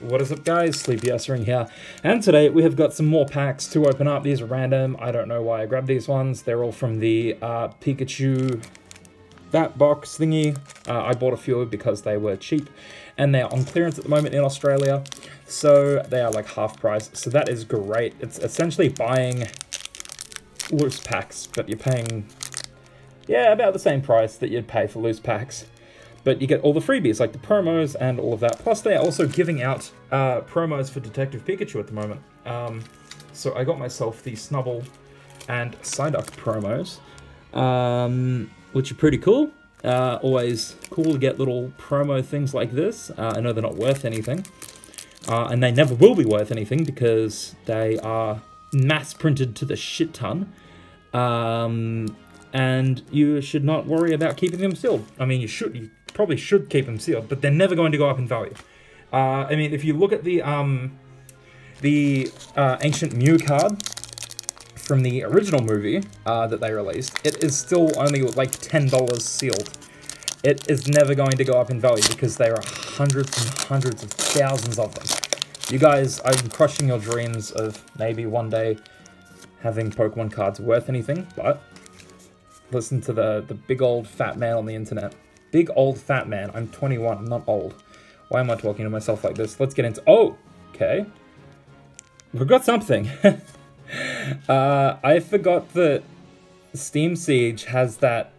What is up guys, Sleepy Ring here, and today we have got some more packs to open up. These are random, I don't know why I grabbed these ones. They're all from the uh, Pikachu that box thingy. Uh, I bought a few because they were cheap, and they're on clearance at the moment in Australia, so they are like half price, so that is great. It's essentially buying loose packs, but you're paying, yeah, about the same price that you'd pay for loose packs but you get all the freebies, like the promos and all of that. Plus, they are also giving out uh, promos for Detective Pikachu at the moment. Um, so I got myself the Snubbull and Psyduck promos, um, which are pretty cool. Uh, always cool to get little promo things like this. Uh, I know they're not worth anything, uh, and they never will be worth anything because they are mass printed to the shit ton. Um, and you should not worry about keeping them sealed. I mean, you should. You probably should keep them sealed, but they're never going to go up in value. Uh, I mean, if you look at the um, the uh, Ancient Mew card from the original movie uh, that they released, it is still only like $10 sealed. It is never going to go up in value because there are hundreds and hundreds of thousands of them. You guys, I'm crushing your dreams of maybe one day having Pokemon cards worth anything, but listen to the, the big old fat man on the internet. Big old fat man. I'm 21. I'm not old. Why am I talking to myself like this? Let's get into... Oh! Okay. We got something. uh, I forgot that Steam Siege has that...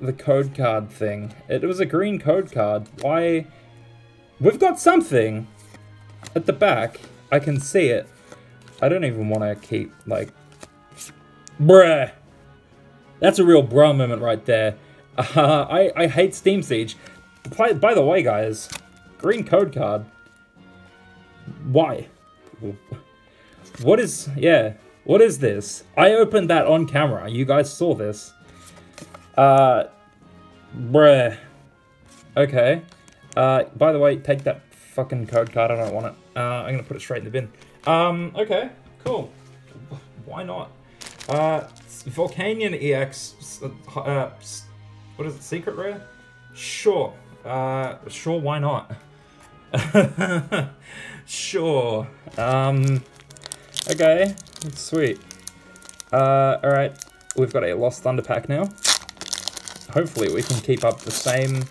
The code card thing. It was a green code card. Why... We've got something! At the back. I can see it. I don't even want to keep, like... Bruh! That's a real bruh moment right there. Uh, I, I hate Steam Siege. By, by the way, guys, green code card. Why? What is... Yeah. What is this? I opened that on camera. You guys saw this. Uh... Bruh. Okay. Uh, by the way, take that fucking code card. I don't want it. Uh, I'm gonna put it straight in the bin. Um, okay. Cool. Why not? Uh, Volcanion EX... Uh, what is it, secret rare? Sure. Uh, sure, why not? sure. Um, okay, sweet. Uh, alright, we've got a Lost Thunder pack now. Hopefully we can keep up the same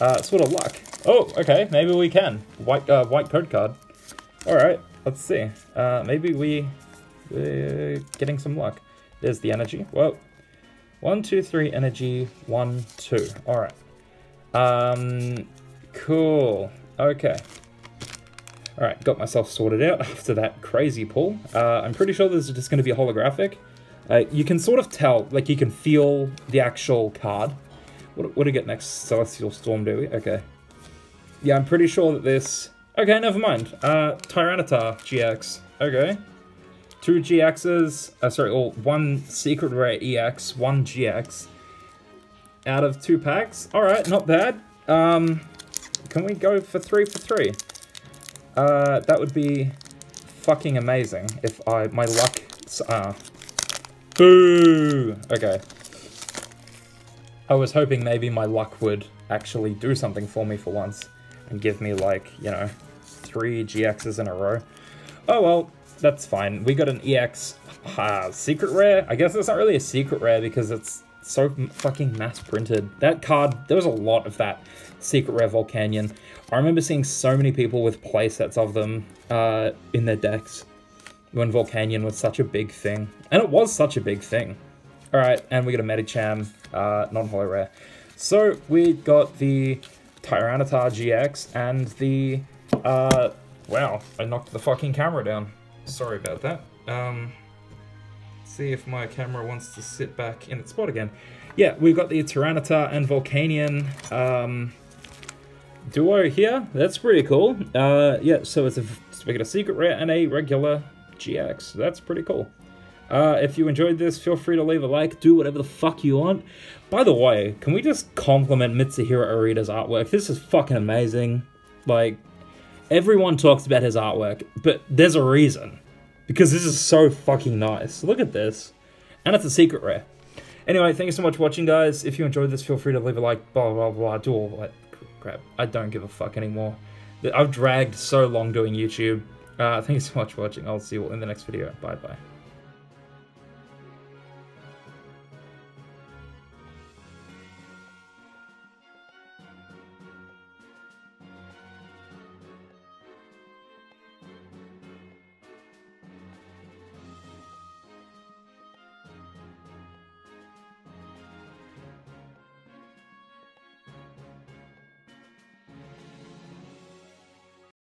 uh, sort of luck. Oh, okay, maybe we can. White uh, white code card. Alright, let's see. Uh, maybe we, we're getting some luck. There's the energy. Whoa. One, two, three, energy, one, two. Alright. Um, cool. Okay. Alright, got myself sorted out after that crazy pull. Uh, I'm pretty sure this is just going to be a holographic. Uh, you can sort of tell, like you can feel the actual card. What, what do we get next? Celestial Storm, do we? Okay. Yeah, I'm pretty sure that this... Okay, never mind. Uh, Tyranitar GX. Okay two GXs, uh, sorry, or one Secret Rare EX, one GX, out of two packs. All right, not bad. Um, can we go for three for three? Uh, that would be fucking amazing if I, my luck, uh, boo! Okay. I was hoping maybe my luck would actually do something for me for once and give me like, you know, three GXs in a row. Oh well, that's fine. We got an EX uh, secret rare. I guess it's not really a secret rare because it's so fucking mass printed. That card, there was a lot of that secret rare Volcanion. I remember seeing so many people with playsets of them uh, in their decks when Volcanion was such a big thing. And it was such a big thing. Alright, and we got a Medicham, uh, non-holo rare. So we got the Tyranitar GX and the, uh, wow, I knocked the fucking camera down. Sorry about that. Um, see if my camera wants to sit back in its spot again. Yeah, we've got the Tyranitar and Volcanion um, duo here. That's pretty cool. Uh, yeah, so it's a, we got a secret rare and a regular GX. That's pretty cool. Uh, if you enjoyed this, feel free to leave a like, do whatever the fuck you want. By the way, can we just compliment Mitsuhiro Arita's artwork? This is fucking amazing. Like, Everyone talks about his artwork, but there's a reason. Because this is so fucking nice. Look at this. And it's a secret rare. Anyway, thank you so much for watching, guys. If you enjoyed this, feel free to leave a like, blah, blah, blah, do all that crap. I don't give a fuck anymore. I've dragged so long doing YouTube. Uh, thanks so much for watching. I'll see you all in the next video. Bye bye.